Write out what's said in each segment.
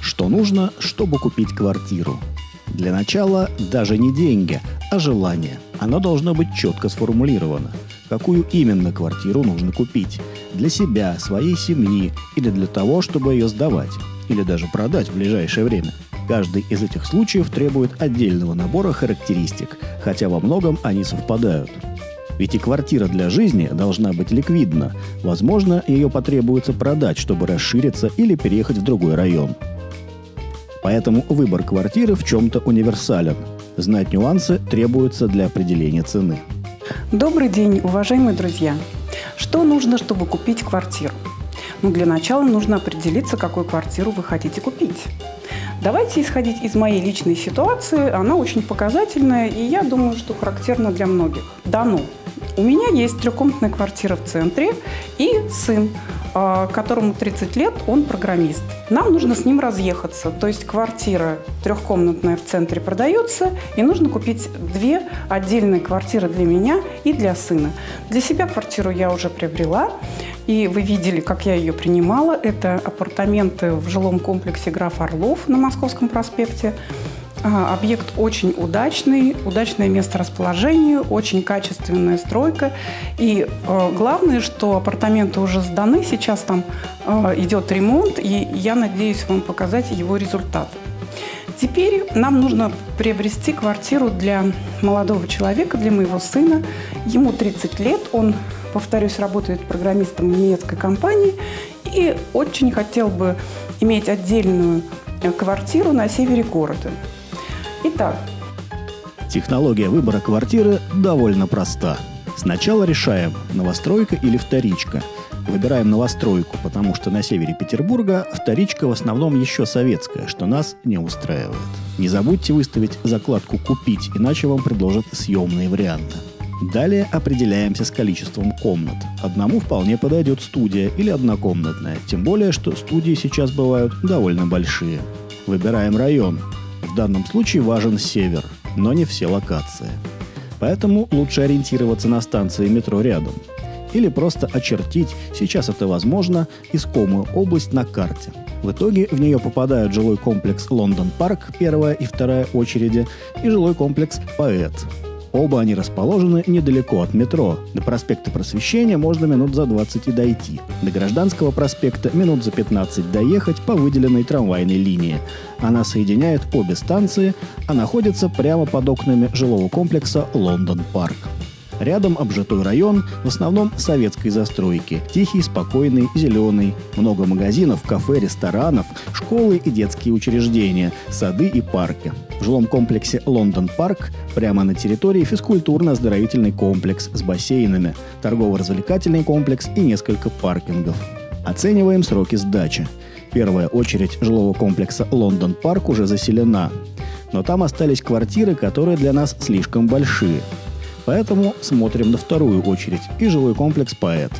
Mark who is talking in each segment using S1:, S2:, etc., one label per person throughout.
S1: Что нужно, чтобы купить квартиру? Для начала даже не деньги, а желание. Оно должно быть четко сформулировано. Какую именно квартиру нужно купить? Для себя, своей семьи или для того, чтобы ее сдавать? Или даже продать в ближайшее время? Каждый из этих случаев требует отдельного набора характеристик, хотя во многом они совпадают. Ведь и квартира для жизни должна быть ликвидна. Возможно, ее потребуется продать, чтобы расшириться или переехать в другой район. Поэтому выбор квартиры в чем-то универсален. Знать нюансы требуется для определения цены.
S2: Добрый день, уважаемые друзья! Что нужно, чтобы купить квартиру? Ну, для начала нужно определиться, какую квартиру вы хотите купить. Давайте исходить из моей личной ситуации. Она очень показательная, и я думаю, что характерна для многих. Дано. У меня есть трехкомнатная квартира в центре и сын, а, которому 30 лет, он программист. Нам нужно с ним разъехаться. То есть квартира трехкомнатная в центре продается, и нужно купить две отдельные квартиры для меня и для сына. Для себя квартиру я уже приобрела, и вы видели, как я ее принимала. Это апартаменты в жилом комплексе «Граф Орлов» на Московском проспекте. Объект очень удачный, удачное место расположения, очень качественная стройка. И э, главное, что апартаменты уже сданы, сейчас там э, идет ремонт, и я надеюсь вам показать его результат. Теперь нам нужно приобрести квартиру для молодого человека, для моего сына. Ему 30 лет, он, повторюсь, работает программистом в немецкой компании и очень хотел бы иметь отдельную э, квартиру на севере города. Итак.
S1: Технология выбора квартиры довольно проста. Сначала решаем, новостройка или вторичка. Выбираем новостройку, потому что на севере Петербурга вторичка в основном еще советская, что нас не устраивает. Не забудьте выставить закладку «Купить», иначе вам предложат съемные варианты. Далее определяемся с количеством комнат. Одному вполне подойдет студия или однокомнатная, тем более, что студии сейчас бывают довольно большие. Выбираем район. Данном случае важен север, но не все локации. Поэтому лучше ориентироваться на станции метро рядом. Или просто очертить, сейчас это возможно, искомую область на карте. В итоге в нее попадают жилой комплекс Лондон Парк, первая и вторая очереди, и жилой комплекс Поэт, Оба они расположены недалеко от метро. До проспекта Просвещения можно минут за 20 и дойти. До Гражданского проспекта минут за 15 доехать по выделенной трамвайной линии. Она соединяет обе станции, а находится прямо под окнами жилого комплекса Лондон Парк. Рядом обжитой район, в основном советской застройки. Тихий, спокойный, зеленый. Много магазинов, кафе, ресторанов, школы и детские учреждения, сады и парки. В жилом комплексе Лондон Парк прямо на территории физкультурно-оздоровительный комплекс с бассейнами, торгово-развлекательный комплекс и несколько паркингов. Оцениваем сроки сдачи. Первая очередь жилого комплекса Лондон Парк уже заселена. Но там остались квартиры, которые для нас слишком большие – Поэтому смотрим на вторую очередь и жилой комплекс «Поэт».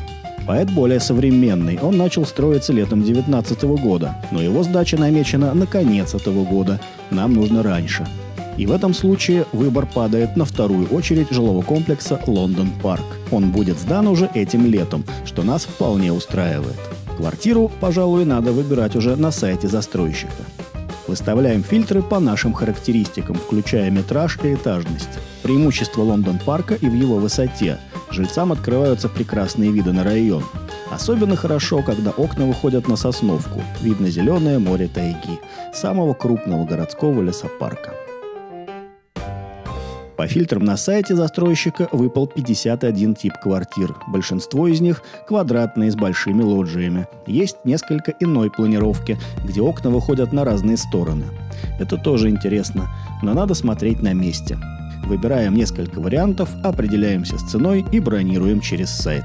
S1: Поэт более современный, он начал строиться летом 2019 года, но его сдача намечена на конец этого года, нам нужно раньше. И в этом случае выбор падает на вторую очередь жилого комплекса «Лондон Парк». Он будет сдан уже этим летом, что нас вполне устраивает. Квартиру, пожалуй, надо выбирать уже на сайте застройщика. Выставляем фильтры по нашим характеристикам, включая метраж и этажность. Преимущество Лондон-парка и в его высоте. Жильцам открываются прекрасные виды на район. Особенно хорошо, когда окна выходят на Сосновку. Видно зеленое море тайги, самого крупного городского лесопарка. По фильтрам на сайте застройщика выпал 51 тип квартир. Большинство из них квадратные с большими лоджиями. Есть несколько иной планировки, где окна выходят на разные стороны. Это тоже интересно, но надо смотреть на месте. Выбираем несколько вариантов, определяемся с ценой и бронируем через сайт.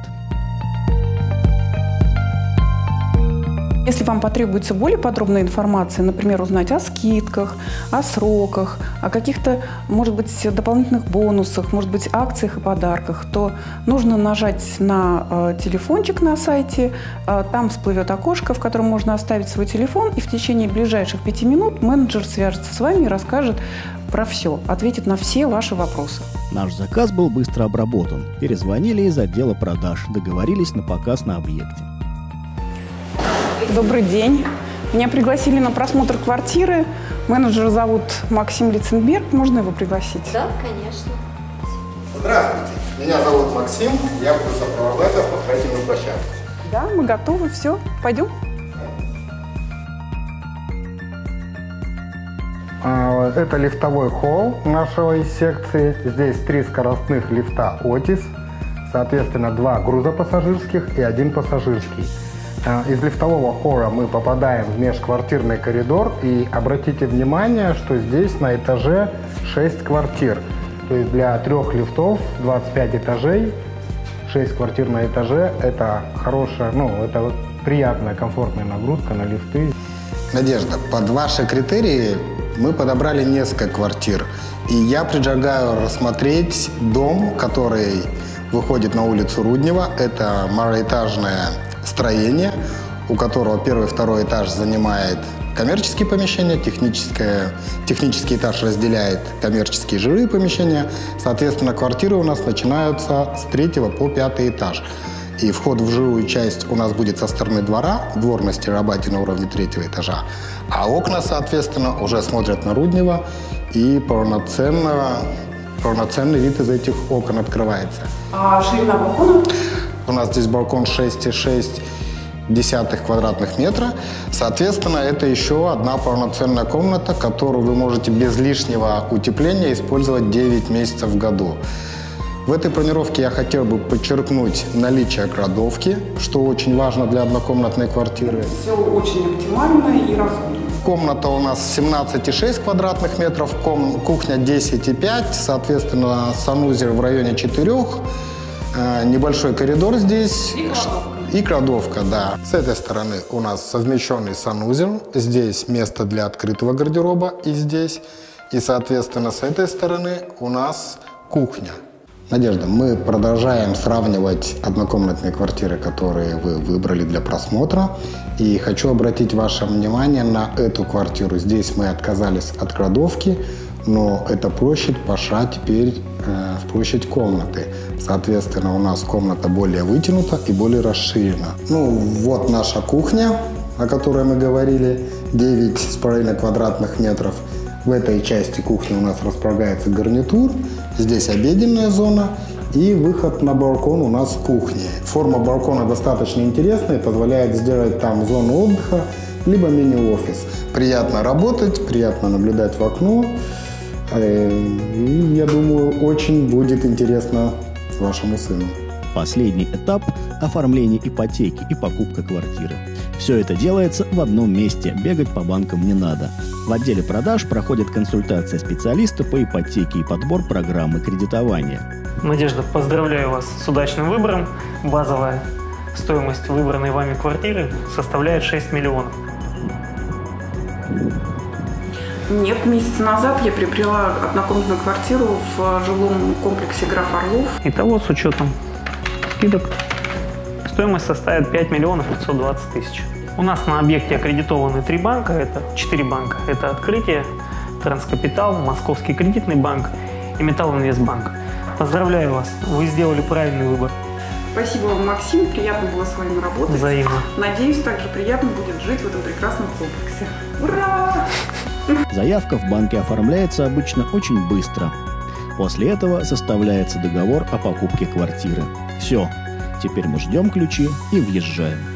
S2: Если вам потребуется более подробная информация, например, узнать о скидках, о сроках, о каких-то, может быть, дополнительных бонусах, может быть, акциях и подарках, то нужно нажать на э, телефончик на сайте, э, там всплывет окошко, в котором можно оставить свой телефон, и в течение ближайших пяти минут менеджер свяжется с вами и расскажет про все, ответит на все ваши вопросы.
S1: Наш заказ был быстро обработан. Перезвонили из отдела продаж, договорились на показ на объекте.
S2: Добрый день. Меня пригласили на просмотр квартиры. Менеджера зовут Максим Лиценберг. Можно его пригласить?
S3: Да, конечно.
S4: Здравствуйте, меня зовут Максим, я буду сопровождать вас на строительную площадку.
S2: Да, мы готовы. Все, пойдем.
S4: А, Это лифтовой холл нашей секции. Здесь три скоростных лифта «Отис», соответственно, два грузопассажирских и один пассажирский. А, Из лифтового холла мы попадаем в межквартирный коридор и обратите внимание, что здесь на этаже 6 квартир. То есть для трех лифтов 25 этажей, 6 квартир на этаже – это хорошая, ну, это приятная, комфортная нагрузка на лифты. Надежда, под ваши критерии мы подобрали несколько квартир. И я предлагаю рассмотреть дом, который выходит на улицу Руднева. Это малоэтажное строение, у которого первый и второй этаж занимает коммерческие помещения, техническое, технический этаж разделяет коммерческие жилые помещения. Соответственно, квартиры у нас начинаются с третьего по пятый этаж. И вход в жилую часть у нас будет со стороны двора, двор на Стирабате на уровне третьего этажа. А окна, соответственно, уже смотрят на Руднева, и полноценно, полноценный вид из этих окон открывается.
S2: А ширина балкона?
S4: У нас здесь балкон 6,6 десятых квадратных метра. Соответственно, это еще одна полноценная комната, которую вы можете без лишнего утепления использовать 9 месяцев в году. В этой планировке я хотел бы подчеркнуть наличие кладовки, что очень важно для однокомнатной квартиры.
S2: Все очень оптимально и разумно.
S4: Комната у нас 17,6 квадратных метров, кухня 10,5, соответственно, санузел в районе 4, э, небольшой коридор здесь.
S2: И кладовка.
S4: И кладовка, да. С этой стороны у нас совмещенный санузел, здесь место для открытого гардероба и здесь. И, соответственно, с этой стороны у нас кухня. Надежда, мы продолжаем сравнивать однокомнатные квартиры, которые вы выбрали для просмотра. И хочу обратить ваше внимание на эту квартиру. Здесь мы отказались от кладовки, но эта площадь пошла теперь э, в площадь комнаты. Соответственно, у нас комната более вытянута и более расширена. Ну, вот наша кухня, о которой мы говорили, 9,5 квадратных метров. В этой части кухни у нас располагается гарнитур, здесь обеденная зона и выход на балкон у нас с кухни. Форма балкона достаточно интересная, позволяет сделать там зону отдыха, либо мини-офис. Приятно работать, приятно наблюдать в окно. Э, И я думаю, очень будет интересно вашему сыну.
S1: Последний этап – оформление ипотеки и покупка квартиры. Все это делается в одном месте, бегать по банкам не надо. В отделе продаж проходит консультация специалиста по ипотеке и подбор программы кредитования.
S5: Надежда, поздравляю вас с удачным выбором. Базовая стоимость выбранной вами квартиры составляет 6 миллионов.
S2: Нет, месяц назад я приобрела однокомнатную квартиру в жилом комплексе «Граф Орлов».
S5: Итого, с учетом скидок, стоимость составит 5 миллионов 520 тысяч. У нас на объекте аккредитованы три банка, это четыре банка. Это Открытие, Транскапитал, Московский кредитный банк и Металлинвестбанк. Поздравляю вас, вы сделали правильный выбор.
S2: Спасибо вам, Максим. Приятно было с вами работать.
S5: Взаимно.
S2: Надеюсь, также приятно будет жить в этом прекрасном комплексе. Ура!
S1: Заявка в банке оформляется обычно очень быстро. После этого составляется договор о покупке квартиры. Все, теперь мы ждем ключи и въезжаем.